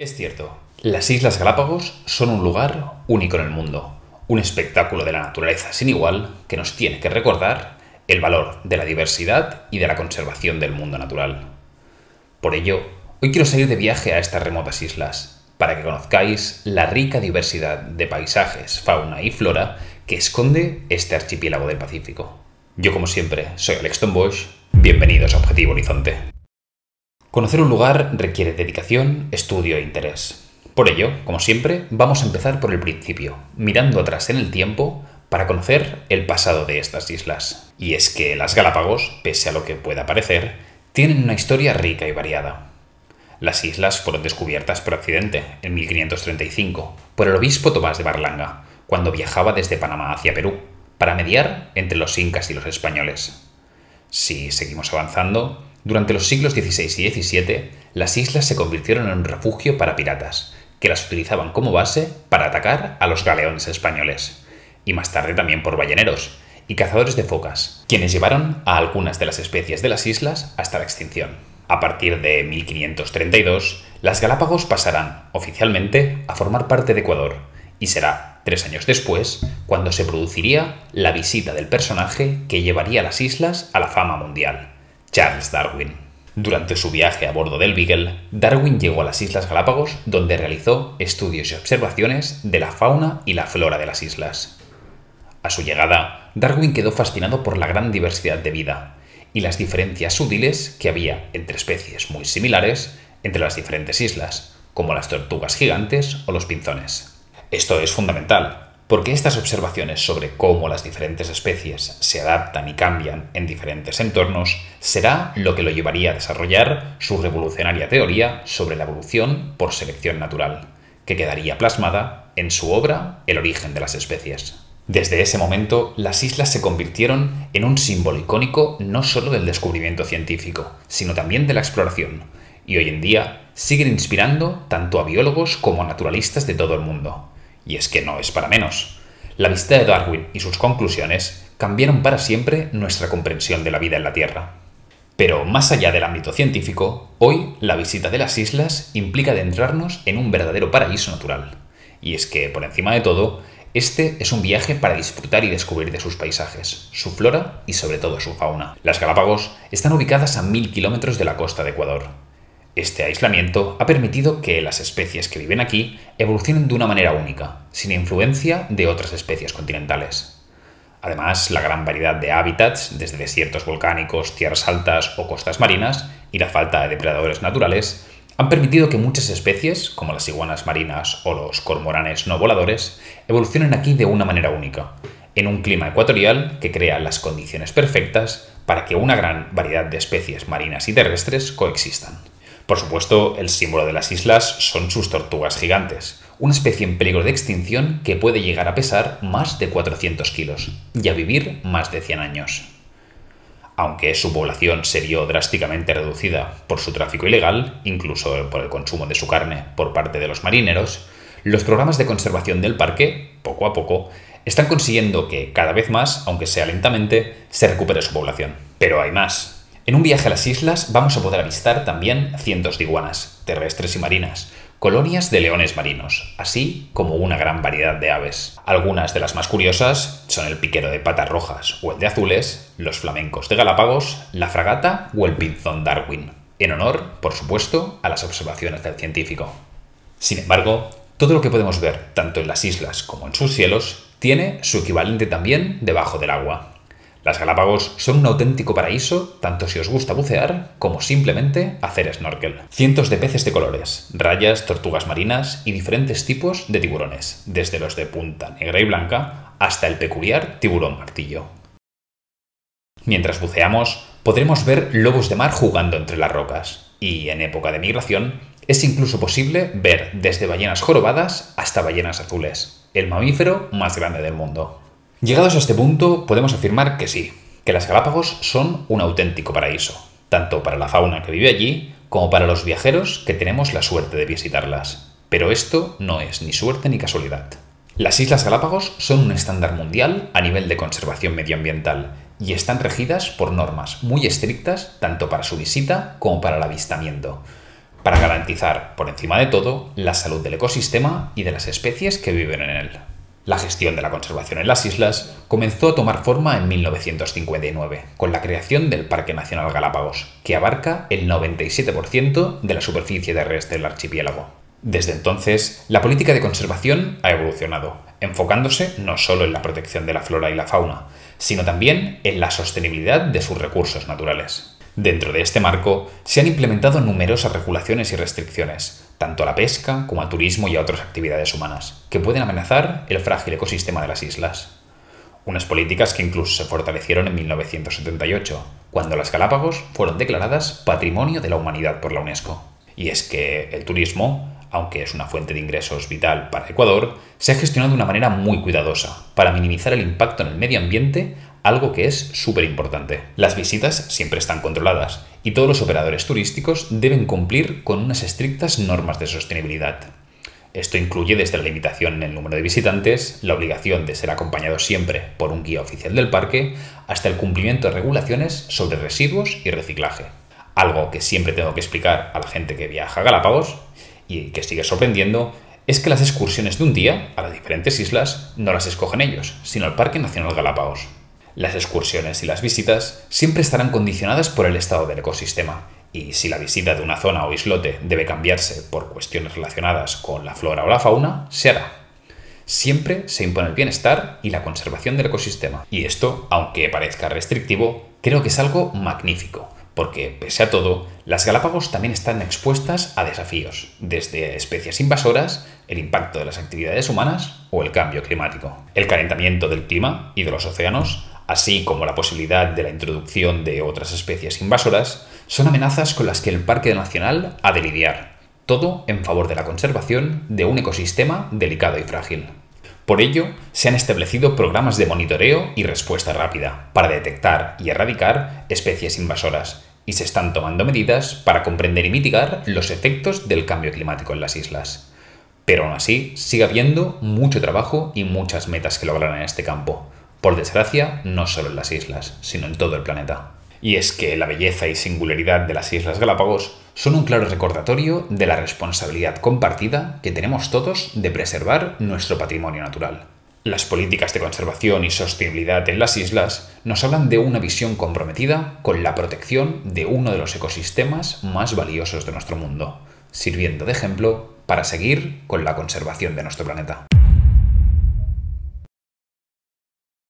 Es cierto, las Islas Galápagos son un lugar único en el mundo, un espectáculo de la naturaleza sin igual que nos tiene que recordar el valor de la diversidad y de la conservación del mundo natural. Por ello, hoy quiero salir de viaje a estas remotas islas, para que conozcáis la rica diversidad de paisajes, fauna y flora que esconde este archipiélago del Pacífico. Yo, como siempre, soy Alexton Bosch. Bienvenidos a Objetivo Horizonte. Conocer un lugar requiere dedicación, estudio e interés. Por ello, como siempre, vamos a empezar por el principio, mirando atrás en el tiempo para conocer el pasado de estas islas. Y es que las Galápagos, pese a lo que pueda parecer, tienen una historia rica y variada. Las islas fueron descubiertas por accidente en 1535 por el obispo Tomás de Barlanga, cuando viajaba desde Panamá hacia Perú, para mediar entre los incas y los españoles. Si seguimos avanzando, durante los siglos XVI y XVII, las islas se convirtieron en un refugio para piratas, que las utilizaban como base para atacar a los galeones españoles, y más tarde también por balleneros y cazadores de focas, quienes llevaron a algunas de las especies de las islas hasta la extinción. A partir de 1532, las Galápagos pasarán, oficialmente, a formar parte de Ecuador, y será, tres años después, cuando se produciría la visita del personaje que llevaría las islas a la fama mundial, Charles Darwin. Durante su viaje a bordo del Beagle, Darwin llegó a las Islas Galápagos donde realizó estudios y observaciones de la fauna y la flora de las islas. A su llegada, Darwin quedó fascinado por la gran diversidad de vida y las diferencias sutiles que había entre especies muy similares entre las diferentes islas, como las tortugas gigantes o los pinzones. Esto es fundamental, porque estas observaciones sobre cómo las diferentes especies se adaptan y cambian en diferentes entornos será lo que lo llevaría a desarrollar su revolucionaria teoría sobre la evolución por selección natural, que quedaría plasmada en su obra El origen de las especies. Desde ese momento, las islas se convirtieron en un símbolo icónico no solo del descubrimiento científico, sino también de la exploración, y hoy en día siguen inspirando tanto a biólogos como a naturalistas de todo el mundo. Y es que no es para menos. La visita de Darwin y sus conclusiones cambiaron para siempre nuestra comprensión de la vida en la Tierra. Pero más allá del ámbito científico, hoy la visita de las islas implica adentrarnos en un verdadero paraíso natural. Y es que, por encima de todo, este es un viaje para disfrutar y descubrir de sus paisajes, su flora y sobre todo su fauna. Las Galápagos están ubicadas a mil kilómetros de la costa de Ecuador, este aislamiento ha permitido que las especies que viven aquí evolucionen de una manera única, sin influencia de otras especies continentales. Además, la gran variedad de hábitats, desde desiertos volcánicos, tierras altas o costas marinas, y la falta de depredadores naturales, han permitido que muchas especies, como las iguanas marinas o los cormoranes no voladores, evolucionen aquí de una manera única, en un clima ecuatorial que crea las condiciones perfectas para que una gran variedad de especies marinas y terrestres coexistan. Por supuesto, el símbolo de las islas son sus tortugas gigantes, una especie en peligro de extinción que puede llegar a pesar más de 400 kilos y a vivir más de 100 años. Aunque su población se vio drásticamente reducida por su tráfico ilegal, incluso por el consumo de su carne por parte de los marineros, los programas de conservación del parque, poco a poco, están consiguiendo que cada vez más, aunque sea lentamente, se recupere su población. Pero hay más. En un viaje a las islas vamos a poder avistar también cientos de iguanas, terrestres y marinas, colonias de leones marinos, así como una gran variedad de aves. Algunas de las más curiosas son el piquero de patas rojas o el de azules, los flamencos de Galápagos, la fragata o el pinzón Darwin, en honor, por supuesto, a las observaciones del científico. Sin embargo, todo lo que podemos ver, tanto en las islas como en sus cielos, tiene su equivalente también debajo del agua. Las Galápagos son un auténtico paraíso, tanto si os gusta bucear como simplemente hacer snorkel. Cientos de peces de colores, rayas, tortugas marinas y diferentes tipos de tiburones, desde los de punta negra y blanca hasta el peculiar tiburón martillo. Mientras buceamos, podremos ver lobos de mar jugando entre las rocas, y en época de migración es incluso posible ver desde ballenas jorobadas hasta ballenas azules, el mamífero más grande del mundo. Llegados a este punto, podemos afirmar que sí, que las Galápagos son un auténtico paraíso, tanto para la fauna que vive allí como para los viajeros que tenemos la suerte de visitarlas. Pero esto no es ni suerte ni casualidad. Las Islas Galápagos son un estándar mundial a nivel de conservación medioambiental y están regidas por normas muy estrictas tanto para su visita como para el avistamiento. para garantizar, por encima de todo, la salud del ecosistema y de las especies que viven en él. La gestión de la conservación en las islas comenzó a tomar forma en 1959, con la creación del Parque Nacional Galápagos, que abarca el 97% de la superficie terrestre del archipiélago. Desde entonces, la política de conservación ha evolucionado, enfocándose no solo en la protección de la flora y la fauna, sino también en la sostenibilidad de sus recursos naturales. Dentro de este marco, se han implementado numerosas regulaciones y restricciones, tanto a la pesca como al turismo y a otras actividades humanas, que pueden amenazar el frágil ecosistema de las islas. Unas políticas que incluso se fortalecieron en 1978, cuando las Galápagos fueron declaradas Patrimonio de la Humanidad por la UNESCO. Y es que el turismo, aunque es una fuente de ingresos vital para Ecuador, se ha gestionado de una manera muy cuidadosa para minimizar el impacto en el medio ambiente algo que es súper importante. Las visitas siempre están controladas y todos los operadores turísticos deben cumplir con unas estrictas normas de sostenibilidad. Esto incluye desde la limitación en el número de visitantes, la obligación de ser acompañado siempre por un guía oficial del parque, hasta el cumplimiento de regulaciones sobre residuos y reciclaje. Algo que siempre tengo que explicar a la gente que viaja a Galápagos y que sigue sorprendiendo es que las excursiones de un día a las diferentes islas no las escogen ellos, sino el Parque Nacional Galápagos. Las excursiones y las visitas siempre estarán condicionadas por el estado del ecosistema, y si la visita de una zona o islote debe cambiarse por cuestiones relacionadas con la flora o la fauna, se hará. Siempre se impone el bienestar y la conservación del ecosistema. Y esto, aunque parezca restrictivo, creo que es algo magnífico, porque, pese a todo, las Galápagos también están expuestas a desafíos, desde especies invasoras, el impacto de las actividades humanas o el cambio climático. El calentamiento del clima y de los océanos así como la posibilidad de la introducción de otras especies invasoras, son amenazas con las que el Parque Nacional ha de lidiar, todo en favor de la conservación de un ecosistema delicado y frágil. Por ello, se han establecido programas de monitoreo y respuesta rápida para detectar y erradicar especies invasoras, y se están tomando medidas para comprender y mitigar los efectos del cambio climático en las islas. Pero aún así, sigue habiendo mucho trabajo y muchas metas que lograr en este campo por desgracia, no solo en las islas, sino en todo el planeta. Y es que la belleza y singularidad de las Islas Galápagos son un claro recordatorio de la responsabilidad compartida que tenemos todos de preservar nuestro patrimonio natural. Las políticas de conservación y sostenibilidad en las islas nos hablan de una visión comprometida con la protección de uno de los ecosistemas más valiosos de nuestro mundo, sirviendo de ejemplo para seguir con la conservación de nuestro planeta.